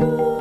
Ooh.